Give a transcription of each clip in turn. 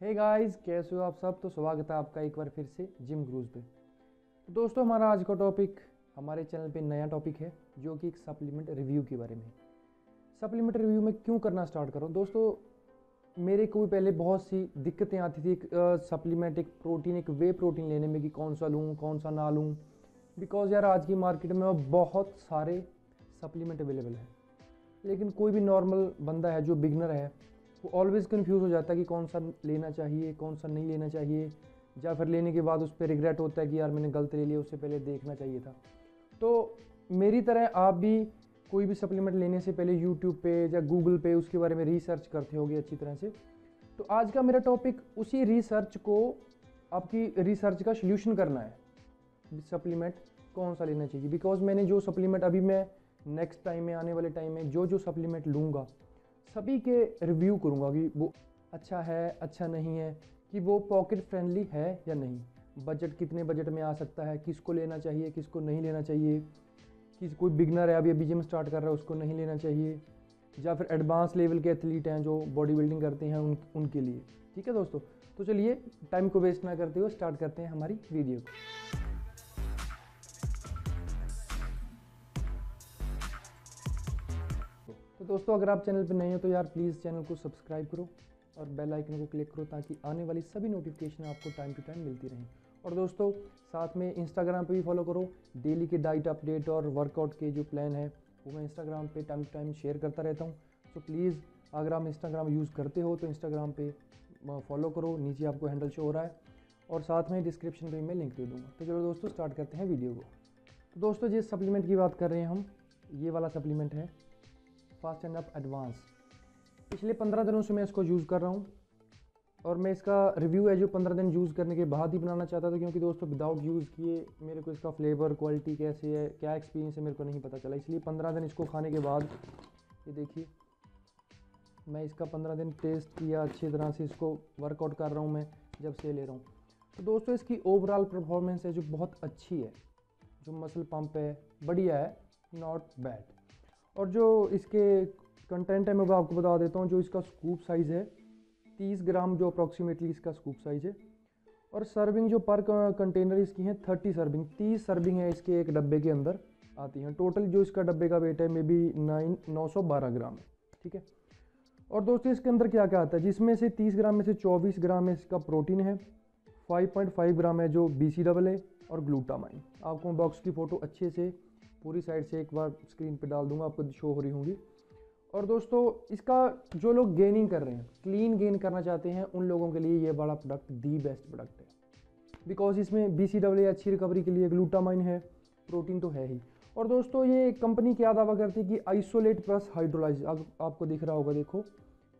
Hey guys कैसे हो आप सब? तो स्वागत है आपका एक बार फिर से जिम ग्रूज पे। तो दोस्तों, हमारा आज का टॉपिक हमारे चैनल पे नया टॉपिक है, जो कि एक सप्लीमेंट रिव्यू के बारे में। सप्लीमेंट रिव्यू में क्यों करना स्टार्ट करो? दोस्तों, मेरे को भी पहले बहुत सी दिक्कतें आती थी, एक सप्लीमेंट एक प्रोटीन एक वे प्रोटीन लेने में कि कौन सा लूँ, कौन सा ना लूँ। बिकॉज़ यार, आज की मार्केट में बहुत सारे सप्लीमेंट अवेलेबल है। लेकिन कोई भी नॉर्मल बंदा है जो बिगनर है वो ऑलवेज़ कन्फ्यूज़ हो जाता है कि कौन सा लेना चाहिए, कौन सा नहीं लेना चाहिए, या फिर लेने के बाद उस पर रिग्रेट होता है कि यार मैंने गलत ले लिया, उससे पहले देखना चाहिए था। तो मेरी तरह आप भी कोई भी सप्लीमेंट लेने से पहले यूट्यूब पे या गूगल पे उसके बारे में रिसर्च करते होगे अच्छी तरह से। तो आज का मेरा टॉपिक उसी रिसर्च को आपकी रिसर्च का सोल्यूशन करना है। सप्लीमेंट कौन सा लेना चाहिए? बिकॉज़ मैंने जो सप्लीमेंट अभी मैं नेक्स्ट टाइम में, आने वाले टाइम में जो जो सप्लीमेंट लूँगा सभी के रिव्यू करूँगा कि वो अच्छा है अच्छा नहीं है, कि वो पॉकेट फ्रेंडली है या नहीं। बजट कितने बजट में आ सकता है, किसको लेना चाहिए, किसको नहीं लेना चाहिए कि कोई बिगनर है, अभी अभी जिम स्टार्ट कर रहा है, उसको नहीं लेना चाहिए, या फिर एडवांस लेवल के एथलीट हैं जो बॉडी बिल्डिंग करते हैं उन, उनके लिए। ठीक है दोस्तों? तो चलिए टाइम को वेस्ट ना करते हुए स्टार्ट करते हैं हमारी वीडियो को। तो दोस्तों, अगर आप चैनल पर नए हो तो यार प्लीज़ चैनल को सब्सक्राइब करो और बेल आइकन को क्लिक करो ताकि आने वाली सभी नोटिफिकेशन आपको टाइम टू टाइम मिलती रहें। और दोस्तों, साथ में इंस्टाग्राम पे भी फॉलो करो। डेली के डाइट अपडेट और वर्कआउट के जो प्लान है, वो मैं इंस्टाग्राम पे टाइम टू टाइम शेयर करता रहता हूँ। तो प्लीज़ अगर आप इंस्टाग्राम यूज़ करते हो तो इंस्टाग्राम पे फॉलो करो। नीचे आपको हैंडल शो हो रहा है। और साथ में डिस्क्रिप्शन पे मैं लिंक दे दूँगा। तो चलो दोस्तों स्टार्ट करते हैं वीडियो को। तो दोस्तों, जिस सप्लीमेंट की बात कर रहे हैं हम, ये वाला सप्लीमेंट है फास्ट एंड अप एडवांस पिछले पंद्रह दिनों से मैं इसको यूज़ कर रहा हूँ और मैं इसका रिव्यू है जो पंद्रह दिन यूज़ करने के बाद ही बनाना चाहता था क्योंकि दोस्तों विदाउट यूज़ किए मेरे को इसका फ्लेवर क्वालिटी कैसे है, क्या एक्सपीरियंस है मेरे को नहीं पता चला। इसलिए पंद्रह दिन इसको खाने के बाद, ये देखिए, मैं इसका पंद्रह दिन टेस्ट किया, अच्छी तरह से इसको वर्कआउट कर रहा हूँ मैं, जब से ले रहा हूँ। तो दोस्तों इसकी ओवरऑल परफॉर्मेंस है जो बहुत अच्छी है, जो मसल पंप है, बढ़िया है नॉट बैड और जो इसके कंटेंट है, मैं आपको बता देता हूँ, जो इसका स्कूप साइज़ है 30 ग्राम जो अप्रॉक्सीमेटली इसका स्कूप साइज़ है। और सर्विंग जो पर कंटेनर इसकी है 30 सर्विंग 30 सर्विंग है इसके एक डब्बे के अंदर आती हैं। टोटल जो इसका डब्बे का वेट है मे बी नाइन नौ सौ बारह ग्राम है, ठीक है? और दोस्तों, इसके अंदर क्या क्या आता है? जिसमें से 30 ग्राम में से 24 ग्राम में इसका प्रोटीन है 5.5 ग्राम है जो बी सी डबल है और ग्लूटामाइन आपको बॉक्स की फ़ोटो अच्छे से पूरी साइड से एक बार स्क्रीन पे डाल दूँगा आपको शो हो रही होंगी। और दोस्तों इसका जो लोग गेनिंग कर रहे हैं क्लीन गेन करना चाहते हैं उन लोगों के लिए ये बड़ा प्रोडक्ट दी बेस्ट प्रोडक्ट है। बिकॉज़ इसमें बी सी डब्ल्यू अच्छी रिकवरी के लिए ग्लूटामाइन है प्रोटीन तो है ही। और दोस्तों ये कंपनी क्या दावा करती है कि आइसोलेट प्लस हाइड्रोलाइज आप, आपको दिख रहा होगा देखो।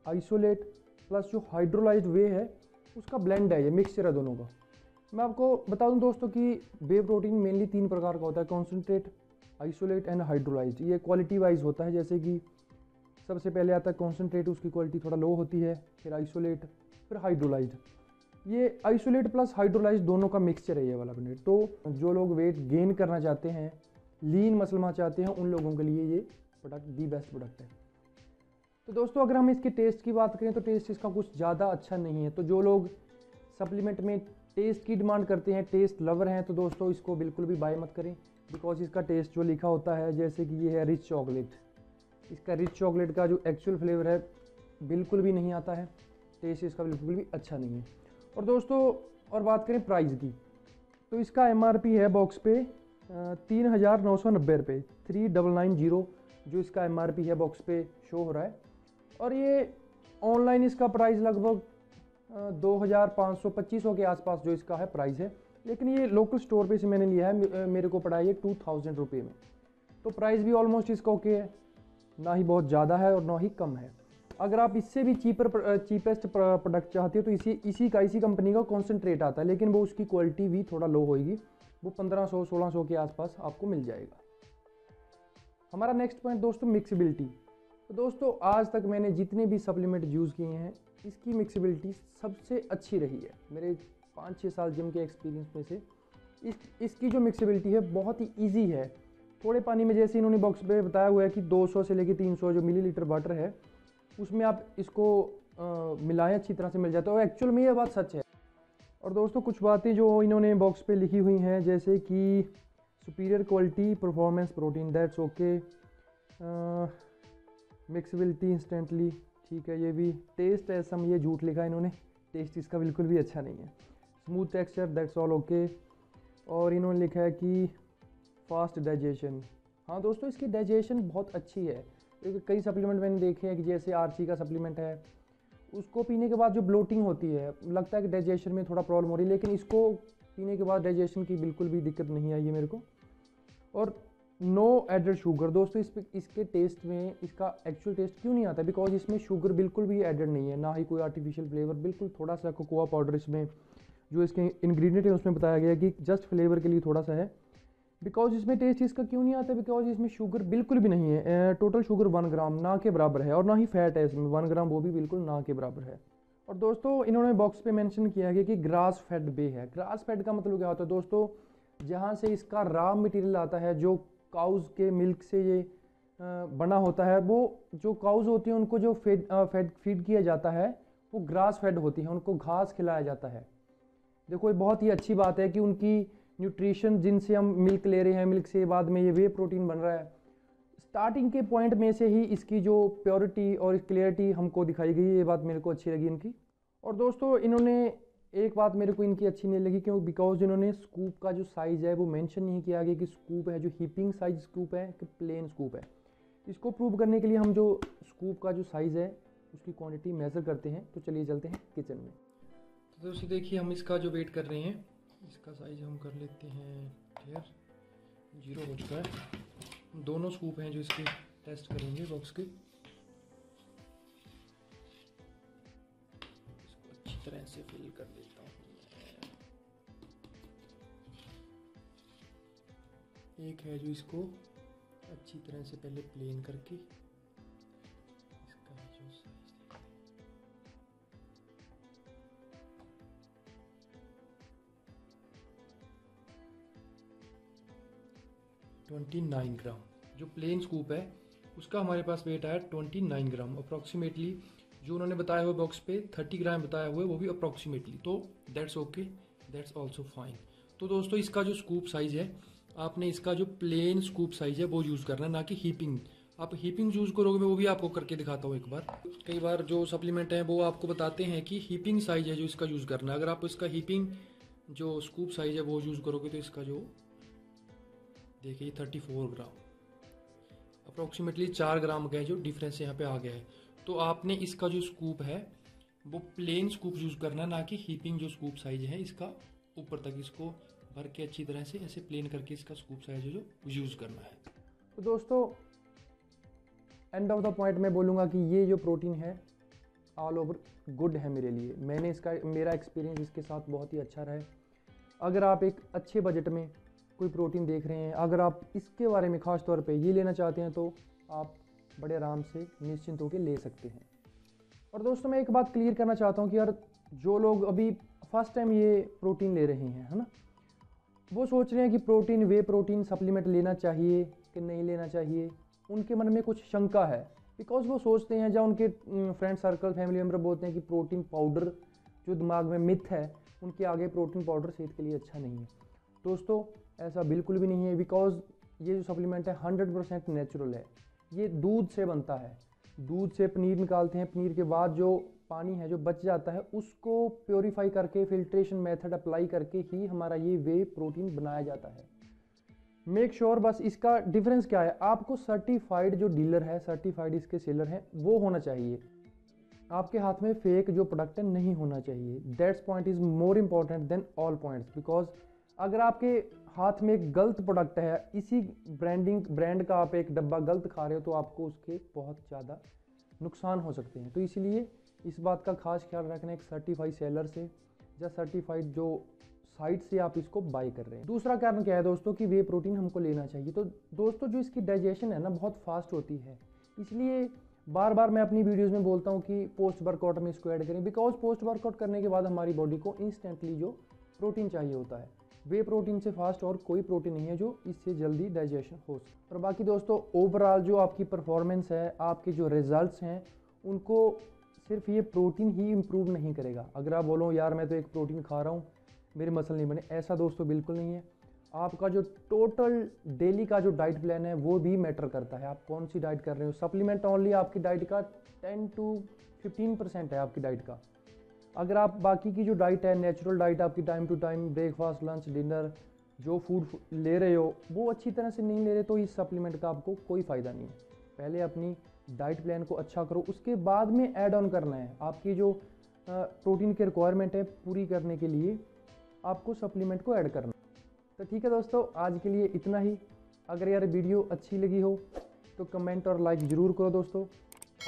आइसोलेट प्लस जो हाइड्रोलाइज वे है उसका ब्लेंड है ये मिक्सचर है दोनों का। मैं आपको बता दूँ दोस्तों कि वे प्रोटीन मेनली तीन प्रकार का होता है कॉन्सेंट्रेट आइसोलेट एंड हाइड्रोलाइज ये क्वालिटी वाइज होता है, जैसे कि सबसे पहले आता है कॉन्सेंट्रेट उसकी क्वालिटी थोड़ा लो होती है, फिर आइसोलेट फिर हाइड्रोलाइज ये आइसोलेट प्लस हाइड्रोलाइज दोनों का मिक्सचर है ये वाला ब्लेंड तो जो लोग वेट गेन करना चाहते हैं लीन मसलमा चाहते हैं, उन लोगों के लिए ये प्रोडक्ट दी बेस्ट प्रोडक्ट है. तो दोस्तों, अगर हम इसके टेस्ट की बात करें तो टेस्ट इसका कुछ ज़्यादा अच्छा नहीं है. तो जो लोग सप्लीमेंट में टेस्ट की डिमांड करते हैं टेस्ट लवर हैं तो दोस्तों, इसको बिल्कुल भी बाय मत करें. बिकॉज़ इसका टेस्ट जो लिखा होता है, जैसे कि ये है रिच चॉकलेट इसका रिच चॉकलेट का जो एक्चुअल फ्लेवर है, बिल्कुल भी नहीं आता है। टेस्ट इसका बिल्कुल भी अच्छा नहीं है। और दोस्तों, और बात करें प्राइस की तो इसका एमआरपी है बॉक्स पे तीन हज़ार नौ सौ नब्बे रुपये थ्री डबल नाइन ज़ीरो जो इसका एमआरपी है बॉक्स पे शो हो रहा है। और ये ऑनलाइन इसका प्राइस लगभग दो हज़ार पाँच सौ पच्चीस सौ के आसपास जो इसका है प्राइस है। लेकिन ये लोकल स्टोर पे से मैंने लिया है मेरे को पड़ा है ये टू थाउज़ेंड रुपये में। तो प्राइस भी ऑलमोस्ट इसका ओके है। ना ही बहुत ज़्यादा है और ना ही कम है। अगर आप इससे भी चीपर चीपेस्ट प्रोडक्ट चाहते हो तो इसी इसी का, इसी कंपनी का कॉन्सेंट्रेट आता है। लेकिन वो उसकी क्वालिटी भी थोड़ा लो होगी वो 1500 1600 के आसपास आपको मिल जाएगा। हमारा नेक्स्ट पॉइंट दोस्तों मिक्सिबिलिटी तो दोस्तों, आज तक मैंने जितने भी सप्लीमेंट यूज़ किए हैं, इसकी मिक्सिबिलिटी सबसे अच्छी रही है। मेरे पाँच छः साल जिम के एक्सपीरियंस में से, इस, इसकी जो मिक्सिबिलिटी है, बहुत ही ईजी है। थोड़े पानी में जैसे इन्होंने बॉक्स पे बताया हुआ है कि 200 से लेकर 300 जो मिलीलीटर वाटर है, उसमें आप इसको मिलाएँ, अच्छी तरह से मिल जाता है। और एक्चुअल में ये बात सच है। और दोस्तों, कुछ बातें जो इन्होंने बॉक्स पे लिखी हुई हैं, जैसे कि superior quality performance protein that's okay mixability instantly ठीक है, ये भी टेस्ट ऐसा ये झूठ लिखा इन्होंने टेस्ट इसका बिल्कुल भी अच्छा नहीं है। Smooth texture that's all okay और इन्होंने लिखा है कि फास्ट डाइजेशन हाँ दोस्तों, इसकी डाइजेशन बहुत अच्छी है। कई सप्लीमेंट मैंने देखे हैं कि जैसे आरसी का सप्लीमेंट है। उसको पीने के बाद जो ब्लोटिंग होती है, लगता है कि डाइजेशन में थोड़ा प्रॉब्लम हो रही है, लेकिन इसको पीने के बाद डाइजेशन की बिल्कुल भी दिक्कत नहीं आई है मेरे को। और नो एडेड शुगर दोस्तों इस इसके टेस्ट में इसका एक्चुअल टेस्ट क्यों नहीं आता? बिकॉज़ इसमें शुगर बिल्कुल भी एडेड नहीं है। ना ही कोई आर्टिफिशियल फ्लेवर बिल्कुल थोड़ा सा कोकोआ पाउडर इसमें जो इसके इंग्रेडिएंट है, उसमें बताया गया कि जस्ट फ्लेवर के लिए थोड़ा सा है। बिकॉज़ इसमें टेस्ट इसका क्यों नहीं आता? बिकॉज़ इसमें शुगर बिल्कुल भी नहीं है। टोटल शुगर वन ग्राम ना के बराबर है और ना ही फैट है इसमें। वन ग्राम वो भी बिल्कुल ना के बराबर है। और दोस्तों, इन्होंने बॉक्स पे मेंशन किया है कि ग्रास फैट बे है। ग्रास फैट का मतलब क्या होता है दोस्तों? जहाँ से इसका रॉ मटेरियल आता है, जो काउज के मिल्क से ये बना होता है, वो जो काउज होती हैं, उनको जो फेड फेड किया जाता है, वो ग्रास फेड होती है, उनको घास खिलाया जाता है। देखो, ये बहुत ही अच्छी बात है कि उनकी न्यूट्रिशन जिनसे हम मिल्क ले रहे हैं मिल्क से बाद में ये वे प्रोटीन बन रहा है। स्टार्टिंग के पॉइंट में से ही इसकी जो प्योरिटी और क्लियरिटी हमको दिखाई गई, ये बात मेरे को अच्छी लगी इनकी। और दोस्तों, इन्होंने एक बात मेरे को इनकी अच्छी नहीं लगी, क्यों? बिकॉज़ इन्होंने स्कूप का जो साइज़ है, वो मेंशन नहीं किया गया कि स्कूप है, जो हीपिंग साइज़ स्कूप है, कि प्लेन स्कूप है। इसको प्रूव करने के लिए हम जो स्कूप का जो साइज़ है, उसकी क्वांटिटी मेज़र करते हैं। तो चलिए चलते हैं किचन में। दोस्तों देखिए हम इसका जो वेट कर रहे हैं, इसका साइज़ हम कर लेते हैं क्लियर ज़ीरो हो चुका है। दोनों स्कूप हैं जो इसके टेस्ट करेंगे बॉक्स के। इसको अच्छी तरह से फिल कर देता हूँ एक है जो इसको अच्छी तरह से पहले प्लेन करके ट्वेंटी नाइन ग्राम। जो प्लेन स्कूप है, उसका हमारे पास वेट आया ट्वेंटी नाइन ग्राम अप्रॉक्सीमेटली जो उन्होंने बताया हुआ बॉक्स पे थर्टी ग्राम बताया हुआ है, वो भी अप्रॉक्सीमेटली तो that's okay that's also fine तो दोस्तों, इसका जो स्कूप साइज़ है, आपने इसका जो प्लेन स्कूप साइज़ है, वो यूज़ करना ना कि हीपिंग आप हीपिंग यूज़ करोगे, मैं वो भी आपको करके दिखाता हूँ एक बार। कई बार जो सप्लीमेंट है, वो आपको बताते हैं कि हीपिंग साइज़ है जो इसका यूज़ करना अगर आप इसका हीपिंग जो स्कूप साइज़ है, वो यूज़ करोगे तो इसका जो देखिए थर्टी फोर ग्राम। अप्रोक्सीमेटली चार ग्राम का जो डिफरेंस यहाँ पे आ गया है। तो आपने इसका जो स्कूप है, वो प्लेन स्कूप यूज़ करना ना कि हीपिंग जो स्कूप साइज़ है, इसका ऊपर तक इसको भर के अच्छी तरह से ऐसे प्लेन करके इसका स्कूप साइज़ जो यूज़ करना है। तो दोस्तों एंड ऑफ़ द पॉइंट मैं बोलूँगा कि ये जो प्रोटीन है ऑल ओवर गुड है मेरे लिए। मैंने इसका, मेरा एक्सपीरियंस इसके साथ बहुत ही अच्छा रहा है। अगर आप एक अच्छे बजट में कोई प्रोटीन देख रहे हैं। अगर आप इसके बारे में ख़ास तौर पे ये लेना चाहते हैं तो आप बड़े आराम से निश्चिंत होकर ले सकते हैं। और दोस्तों, मैं एक बात क्लियर करना चाहता हूँ कि यार, जो लोग अभी फ़र्स्ट टाइम ये प्रोटीन ले रहे हैं, है ना? वो सोच रहे हैं कि प्रोटीन वे प्रोटीन सप्लीमेंट लेना चाहिए कि नहीं लेना चाहिए? उनके मन में कुछ शंका है। बिकॉज़ वो सोचते हैं जहाँ उनके फ्रेंड सर्कल फैमिली मेंबर बोलते हैं कि प्रोटीन पाउडर जो दिमाग में मिथ है, उनके आगे प्रोटीन पाउडर सेहत के लिए अच्छा नहीं है। दोस्तों, ऐसा बिल्कुल भी नहीं है बिकॉज़ ये जो सप्लीमेंट है हंड्रेड परसेंट नेचुरल है। ये दूध से बनता है। दूध से पनीर निकालते हैं। पनीर के बाद जो पानी है, जो बच जाता है, उसको प्योरीफाई करके फिल्ट्रेशन मेथड अप्लाई करके ही हमारा ये वे प्रोटीन बनाया जाता है। मेक श्योर sure बस इसका डिफरेंस क्या है? आपको सर्टिफाइड जो डीलर है सर्टिफाइड इसके सेलर हैं, वो होना चाहिए। आपके हाथ में फेक जो प्रोडक्ट है, नहीं होना चाहिए। That's point is more important than all points because अगर आपके हाथ में एक गलत प्रोडक्ट है, इसी ब्रांडिंग ब्रांड का आप एक डब्बा गलत खा रहे हो तो आपको उसके बहुत ज़्यादा नुकसान हो सकते हैं। तो इसलिए इस बात का खास ख्याल रखना एक सर्टिफाइड सेलर से या सर्टिफाइड जो साइट से आप इसको बाई कर रहे हैं। दूसरा कारण क्या है दोस्तों कि वे प्रोटीन हमको लेना चाहिए। तो दोस्तों जो इसकी डाइजेशन है ना, बहुत फास्ट होती है। इसलिए बार बार मैं अपनी वीडियोस में बोलता हूँ कि पोस्ट वर्कआउट में इसको ऐड करें। बिकॉज़ पोस्ट वर्कआउट करने के बाद हमारी बॉडी को इंस्टेंटली जो प्रोटीन चाहिए होता है। वे प्रोटीन से फास्ट और कोई प्रोटीन नहीं है जो इससे जल्दी डाइजेशन हो सके। और बाकी दोस्तों ओवरऑल जो आपकी परफॉर्मेंस है, आपके जो रिजल्ट्स हैं, उनको सिर्फ़ ये प्रोटीन ही इम्प्रूव नहीं करेगा। अगर आप बोलो, यार, मैं तो एक प्रोटीन खा रहा हूँ, मेरे मसल नहीं बने, ऐसा दोस्तों बिल्कुल नहीं है। आपका जो टोटल डेली का जो डाइट प्लान है, वो भी मैटर करता है। आप कौन सी डाइट कर रहे हो? सप्लीमेंट ओनली आपकी डाइट का 10 टू 15 परसेंट है आपकी डाइट का। अगर आप बाकी की जो डाइट है नेचुरल डाइट आपकी time to time breakfast lunch dinner जो फ़ूड ले रहे हो, वो अच्छी तरह से नहीं ले रहे तो इस सप्लीमेंट का आपको कोई फ़ायदा नहीं है। पहले अपनी डाइट प्लान को अच्छा करो, उसके बाद में ऐड ऑन करना है। आपकी जो प्रोटीन की रिक्वायरमेंट है, पूरी करने के लिए आपको सप्लीमेंट को ऐड करना तो ठीक है दोस्तों, आज के लिए इतना ही। अगर यार वीडियो अच्छी लगी हो तो कमेंट और लाइक ज़रूर करो दोस्तों।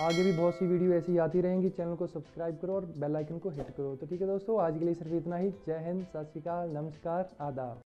आगे भी बहुत सी वीडियो ऐसी आती रहेंगी, चैनल को सब्सक्राइब करो और बेल आइकन को हिट करो। तो ठीक है दोस्तों, आज के लिए सिर्फ़ इतना ही। जय हिंद, सत श्रीकाल नमस्कार, आदाब।